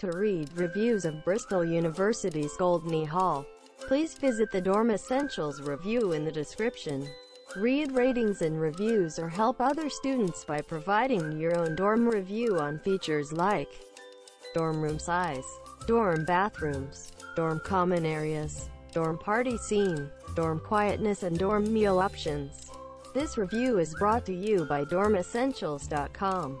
To read reviews of Bristol University's Goldney Hall, please visit the Dorm Essentials review in the description. Read ratings and reviews or help other students by providing your own dorm review on features like dorm room size, dorm bathrooms, dorm common areas, dorm party scene, dorm quietness and dorm meal options. This review is brought to you by DormEssentials.com,